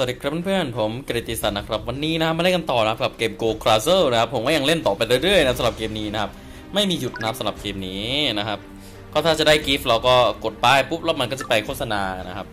สวัสดีครับเพื่อนๆผมกฤติสันนะครับวันนี้นะมาเล่นกันต่อนะครับกับเกม Go c r u s e r นะครับผมก็ยังเล่นต่อไปเรื่อยๆนะสำหรับเกมนี้นะครับไม่มีหยุดนะครับสำหรับเกมนี้นะครับก็ถ้าจะได้ gift เราก็กดป้ายปุ๊บแล้วมันก็จะไปโฆษณานะครับ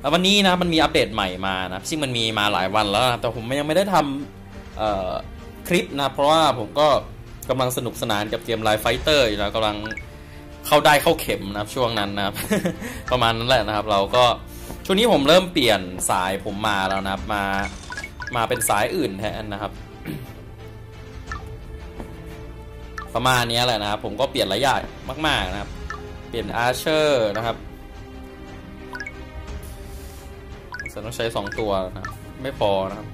แล้ววันนี้นะมันมีอัปเดตใหม่มานะซึ่งมันมีมาหลายวันแล้วนะแต่ผมยังไม่ได้ทำคลิปนะเพราะว่าผมก็กำลังสนุกสนานกับเกมไลฟ์ไฟเตอร์อยู่นะกำลังเข้าด้ายเข้าเข็มนะช่วงนั้นนะครับประมาณนั้นแหละนะครับเราก็ ช่วงนี้ผมเริ่มเปลี่ยนสายผมมาแล้วนะครับมามาเป็นสายอื่นแทนนะครับ ประมาณนี้แหละนะครับ ผมก็เปลี่ยนหลายอย่างมาก ๆนะครับ เปลี่ยนอาร์เชอร์นะครับจะต้องใช้สองตัวนะครับไม่พอนะครับ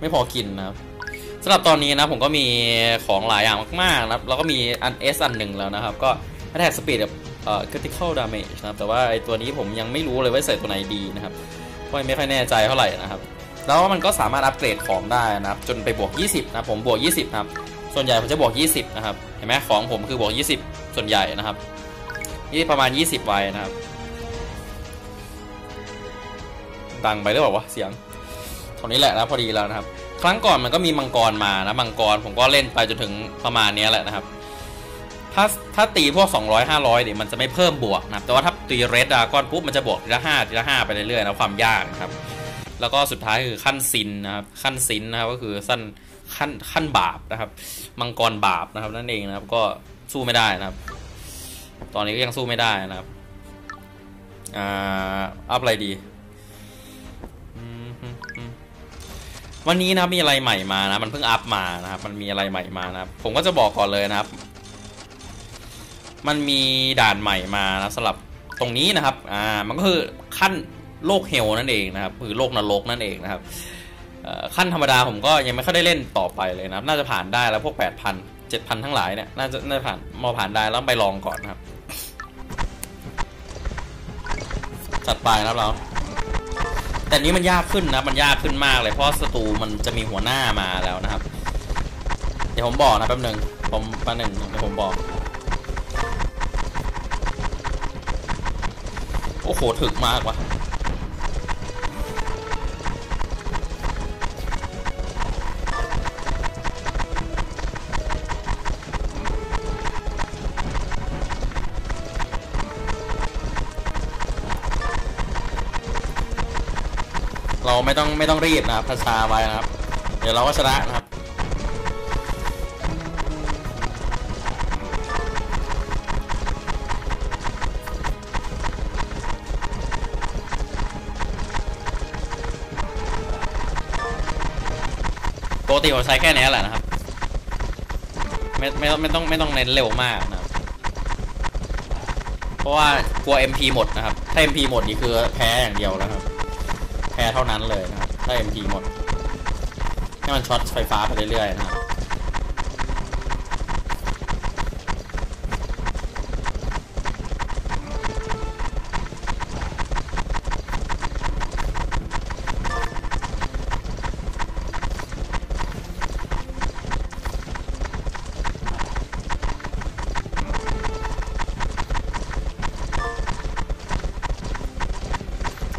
ไม่พอกินนะครับสำหรับตอนนี้นะผมก็มีของหลายอย่างมากๆนะครับแล้วก็มีอันเอสอันหนึ่งแล้วนะครับ ก็ attack speed กับ เอ่อ critical damage นะครับ แต่ว่าไอตัวนี้ผมยังไม่รู้เลยว่าใส่ตัวไหนดีนะครับเพราะไม่ค่อยแน่ใจเท่าไหร่นะครับ แล้วมันก็สามารถอัปเกรดของได้นะครับ จนไปบวก 20 นะผมบวก 20 นะครับ ส่วนใหญ่ผมจะบวก 20 นะครับ เห็นไหมของผมคือบวก 20 ส่วนใหญ่นะครับ นี่ประมาณ 20 ไว้นะครับ ดังไปหรือเปล่าวะเสียงเท่านี้แหละนะพอดีแล้วนะครับ ครั้งก่อนมันก็มีมังกรมานะ มังกรผมก็เล่นไปจนถึงประมาณนี้แหละนะครับ ถ้าถ้าตีพวก 200 500เนี่ยมันจะไม่เพิ่มบวกนะแต่ว่าถ้าตีเรดดากอนปุ๊บมันจะบวกทีละ5ทีละ5ไปเรื่อยๆนะความยากนะครับ แล้วก็สุดท้ายคือขั้นซินนะครับขั้นซินนะครับก็คือสั้นขั้นขั้นบาปนะครับ มังกรบาปนะครับนั่นเองนะครับก็สู้ไม่ได้นะครับ ตอนนี้ก็ยังสู้ไม่ได้นะครับอ่าอัพอะไรดีวันนี้นะครับมีอะไรใหม่มานะมันเพิ่งอัพมานะครับมันมีอะไรใหม่มานะครับผมก็จะบอกก่อนเลยนะครับ มันมีด่านใหม่มานะสำหรับตรงนี้นะครับ อ่า มันก็คือขั้นโลกเฮลนั่นเองนะครับ คือโลกนรกนั่นเองนะครับขั้นธรรมดาผมก็ยังไม่ค่อยได้เล่นต่อไปเลยนะครับ น่าจะผ่านได้แล้วพวก 8,000 7,000 ทั้งหลายเนี่ย น่าจะน่าผ่านมาผ่านได้แล้วไปลองก่อนนะครับ จัดไปครับเรา แต่นี้มันยากขึ้นนะ มันยากขึ้นมากเลย เพราะศัตรูมันจะมีหัวหน้ามาแล้วนะครับ เดี๋ยวผมบอกนะแป๊บหนึ่งผมแป๊บหนึ่งเดี๋ยวผมบอก โอ้โหถึกมากว่ะเราไม่ต้องไม่ต้องรีบนะครับช้าไว้นะครับ เดี๋ยวเราก็ชนะนะครับ กติผมใช้แค่นี้แหละนะครับ ไม่ไม่ต้องไม่ต้องไม่ต้องเน้นเร็วมากนะครับ เพราะว่ากลัว MP หมดนะครับ ถ้า MP หมดนี่คือแพ้อย่างเดียวแล้วครับ แพ้เท่านั้นเลยนะครับ ถ้า MP หมด ให้มันช็อตไฟฟ้าไปเรื่อยๆนะครับ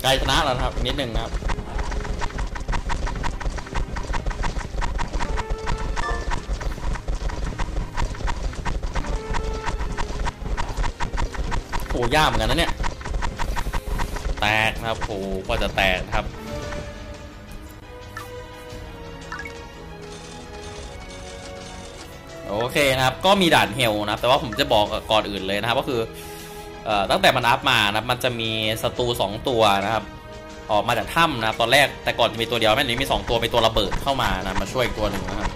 กล้ชนะแล้วครับนิดหนึ่งครับโอ้ยากเหมือนกันนะเนี่ย แตกนะครับโอ้ก็จะแตกครับโอเคนะครับ ก็มีด่านเฮลนะครับ แต่ว่าผมจะบอกก่อนอื่นเลยนะครับ ก็คือ ตั้งแต่มันอัพมานะมันจะมีศัตรูสองตัวนะครับออกมาจากถ้ำนะครับตอนแรกแต่ก่อนจะมีตัวเดียวแม่นี้มีสองตัวเป็นตัวระเบิดเข้ามานะมาช่วยอีกตัวหนึ่งนะครับ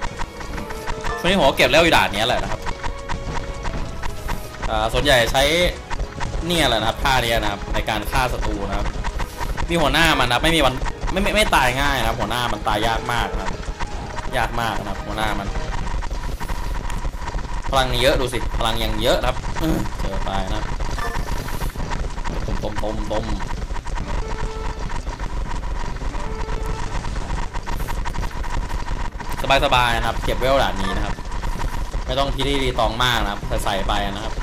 ช่วงนี้ผมก็เก็บแล้วอีด่านนี้แหละนะครับอ่าส่วนใหญ่ใช้เนี่ยแหละนะครับท่าเนี้ยนะครับในการฆ่าศัตรูนะครับ มีหัวหน้ามันนะไม่มีวันไม่ไม่ไม่ตายง่ายนะครับ หัวหน้ามันตายยากมากนะครับ ยากมากนะครับ หัวหน้ามัน พลังเยอะดูสิพลังยังเยอะนะครับเจอตายนะครับ ต้มต้มสบายสบายนะครับ เก็บเวลด่านนี้นะครับ ไม่ต้องทีรีรีตองมากนะครับใส่ใส่ไปนะครับ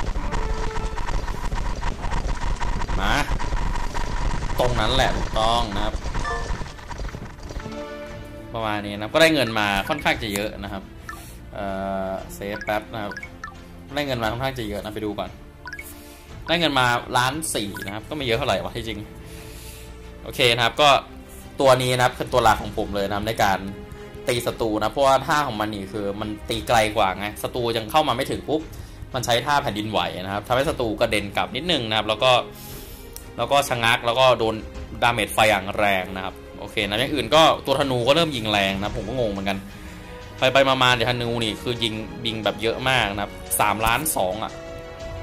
มา ตรงนั้นแหละถูกต้องนะครับ ประมาณนี้นะก็ได้เงินมาค่อนข้างจะเยอะนะครับ เอ่อเซฟแป๊บนะครับ ได้เงินมาค่อนข้างจะเยอะนะไปดูก่อน ได้เงินมาล้านสี่นะครับ ก็ไม่เยอะเท่าไหร่วะที่จริง โอเคนะครับก็ตัวนี้นะครับเป็นตัวหลักของผมเลยนะในการตีศัตรูนะ เพราะว่าท่าของมันนี่คือมันตีไกลกว่าไงศัตรูยังเข้ามาไม่ถึงปุ๊บมันใช้ท่าแผ่นดินไหวนะครับทำให้ศัตรูกระเด็นกลับนิดนึงนะครับ แล้วก็แล้วก็ชะงักแล้วก็โดนดาเมจไฟอย่างแรงนะครับโอเคนะอย่างอื่นก็ตัวธนูก็เริ่มยิงแรงนะผมก็งงเหมือนกันไปไปมาๆเดี๋ยวธนูนี่คือยิงยิงแบบเยอะมากนะครับสามล้านสองอะ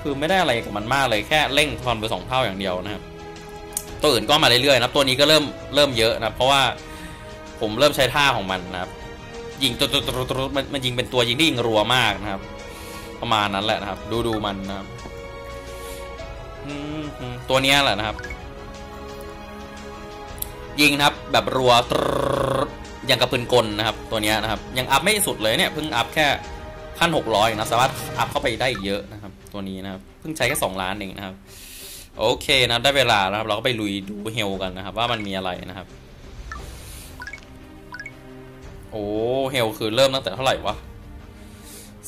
คือไม่ได้อะไรกับมันมากเลยแค่เร่งความเร็วสองเท่าอย่างเดียวนะครับ ตัวอื่นก็มาเรื่อยๆนะตัวนี้ก็เริ่มเริ่มเยอะนะเพราะว่าผมเริ่มใช้ท่าของมันนะครับ ยิงตัวตัวตัวมันมันยิงเป็นตัวยิงที่ยิงรัวมากนะครับ ประมาณนั้นแหละนะครับ ดูดูมันนะครับตัวนี้แหละนะครับ ยิงนะครับแบบรัวอย่างกับปืนกลนะครับ ตัวนี้นะครับ ยังอัพไม่สุดเลยเนี่ยเพิ่งอัพแค่พันหกร้อยนะสามารถอัพเข้าไปได้เยอะนะครับ ตัวนี้นะครับ เพิ่งใช้แค่สองล้านเองนะครับ โอเคนะได้เวลาแล้วครับ เราก็ไปลุยดูเฮลกันนะครับ ว่ามันมีอะไรนะครับ โอ้เฮลคือเริ่มตั้งแต่เท่าไหร่วะ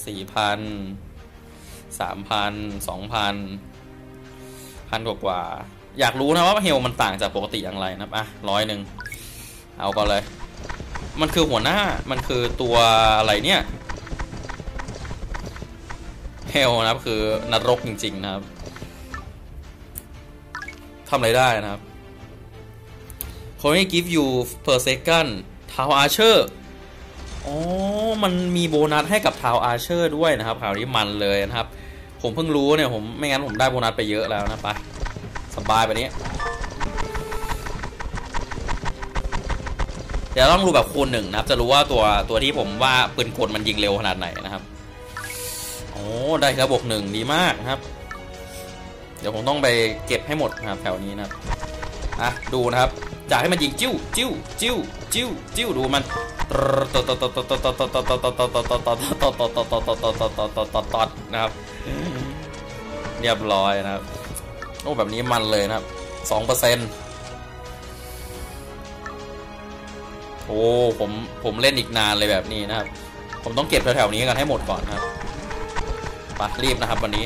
สี่พันสามพันสองพันพันกว่าอยากรู้นะว่าเฮลมันต่างจากปกติอย่างไรนะครับอะร้อยหนึ่งเอาก่อนเลย มันคือหัวหน้ามันคือตัวอะไรเนี่ย เฮลนะครับคือนรกจริง ๆ นะครับทำอะไรได้นะครับ Only give you per second Tower Archer อ๋อ มันมีโบนัสให้กับ Tower Archer ด้วยนะครับข่าวนี้มันเลยนะครับ ผมเพิ่งรู้เนี่ยผมไม่งั้นผมได้โบนัสไปเยอะแล้วนะไปสบายไปนี้เดี๋ยวต้องรู้แบบคูณหนึ่งนะครับ จะรู้ว่าตัวตัวที่ผมว่าปืนกลมันยิงเร็วขนาดไหนนะครับ โอ้ได้แล้วบวกหนึ่งดีมากครับ เดี๋ยวผมต้องไปเก็บให้หมดนะครับแถวนี้นะครับอะดูนะครับอยากให้มันยิงจิ้วจิ้วจิ้วจิ้วจิ้วดูมันนะครับเรียบร้อยนะครับโอ้แบบนี้มันเลยนะครับสองเปอร์เซ็นต์โอ้ผมผมเล่นอีกนานเลยแบบนี้นะครับ ผมต้องเก็บแถวๆนี้กันให้หมดก่อนนะครับ ไปรีบนะครับวันนี้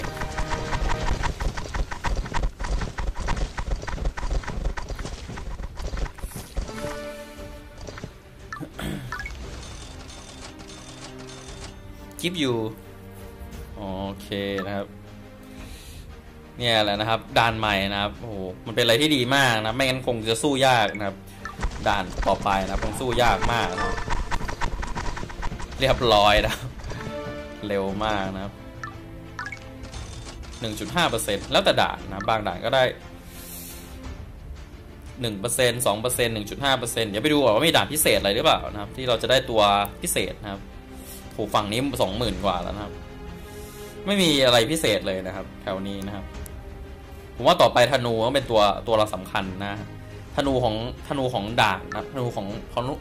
กิฟยูโอเคนะครับ เนี่ยแหละนะครับ ด่านใหม่นะครับโอ้โหมันเป็นอะไรที่ดีมากนะ ไม่งั้นคงจะสู้ยากนะครับ ด่านต่อไปนะคงสู้ยากมากนะเรียบร้อยนะ เร็วมากนะครับ หนึ่งจุดห้าเปอร์เซ็นแล้วแต่ด่านนะบางด่านก็ได้หนึ่งเปอร์เซ็นสองเปอร์เซ็นหนึ่งจุดห้าเปอร์เซ็นเดี๋ยวไปดูว่ามีด่านพิเศษอะไรหรือเปล่านะครับ ที่เราจะได้ตัวพิเศษนะครับถูกฝั่งนี้สองหมื่นกว่าแล้วนะครับ ไม่มีอะไรพิเศษเลยนะครับ แถวนี้นะครับ ผมว่าต่อไปธนูต้องเป็นตัวตัวเราสำคัญนะธนูของธนูของด่านนะธนูของ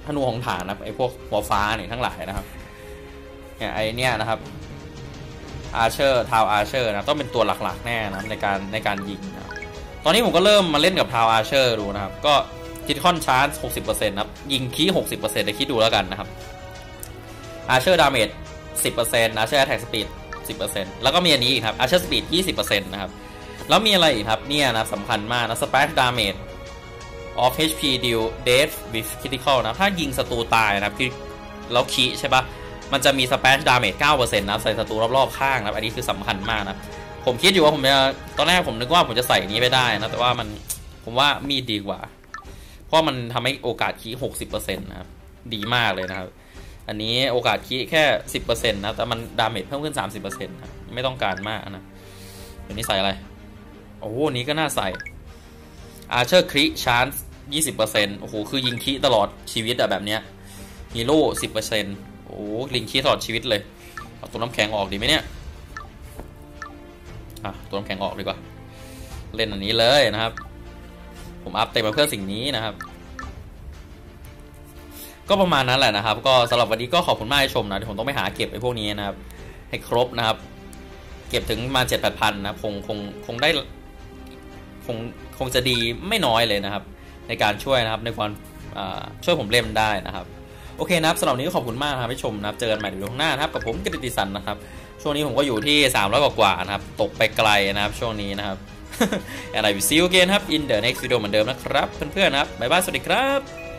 ธนูของฐานนะไอพวกหัวฟ้าเนี่ยทั้งหลายนะครับเนี่ยไอเนี้ยนะครับ archer town archer นะต้องเป็นตัวหลักๆแน่นะในการในการยิงนะตอนนี้ผมก็เริ่มมาเล่นกับ town archer ดูนะครับ ก็critical chance หกสิบเปอร์เซ็นต์ครับ ยิง cri หกสิบเปอร์เซ็นต์เดี๋ยวคิดดูแล้วกันนะครับ archer damage สิบเปอร์เซ็นต์ archer attack speed สิบเปอร์เซ็นต์แล้วก็มีอันนี้อีกครับ archer speed ยี่สิบเปอร์เซ็นต์นะครับ แล้วมีอะไรอีกครับ เนี่ยนะสำคัญมากนะ splash damage of HP deal death with critical นะ ถ้ายิงศัตรูตายนะครับแล้ว cri ใช่ปะ มันจะมี splash damage เก้าเปอร์เซ็นต์นะใส่ศัตรูรอบๆข้างนะอันนี้คือสำคัญมากนะผมคิดอยู่ว่าผมจะตอนแรกผมนึกว่าผมจะใส่นี้ไปได้นะแต่ว่ามันผมว่ามีดดีกว่า เพราะมันทำให้โอกาส cri หกสิบเปอร์เซ็นต์นะครับดีมากเลยนะครับ อันนี้โอกาส cri แค่สิบเปอร์เซ็นต์นะแต่มัน damage เพิ่มขึ้นสามสิบเปอร์เซ็นต์นะไม่ต้องการมากนะอันนี้ใส่อะไร โอ้โหนี้ก็น่าใส่ archer cri chance ยี่สิบเปอร์เซ็นต์โอ้โหคือยิง cri ตลอดชีวิตอะแบบเนี้ยฮีโร่สิบเปอร์เซ็นต์ โอ้ยิง cri ตลอดชีวิตเลย เอาตัวน้ำแข็งออกดีไหมเนี่ย อะ ตัวน้ำแข็งออกดีกว่า เล่นอันนี้เลยนะครับ ผมอัพเต็มมาเพื่อสิ่งนี้นะครับ ก็ประมาณนั้นแหละนะครับ ก็สำหรับวันนี้ก็ขอบคุณมากที่ชมนะเดี๋ยวผมต้องไปหาเก็บไอ้พวกนี้นะครับ ให้ครบนะครับ เก็บถึงมาเจ็ดแปดพันนะคงคงคงได้คงคงจะดีไม่น้อยเลยนะครับ ในการช่วยนะครับในการช่วยผมเล่มได้นะครับ โอเคนะครับสำหรับนี้ก็ขอบคุณมากนะครับที่ชมนะครับเจอกันใหม่ในวิดีโอข้างหน้านะครับกับผมกิติสันนะครับช่วงนี้ผมก็อยู่ที่300กว่านะครับตกไปไกลนะครับช่วงนี้นะครับ and I will see you again ครับ in the next video เหมือนเดิมนะครับเพื่อนๆนะครับบ๊ายบายสวัสดีครับ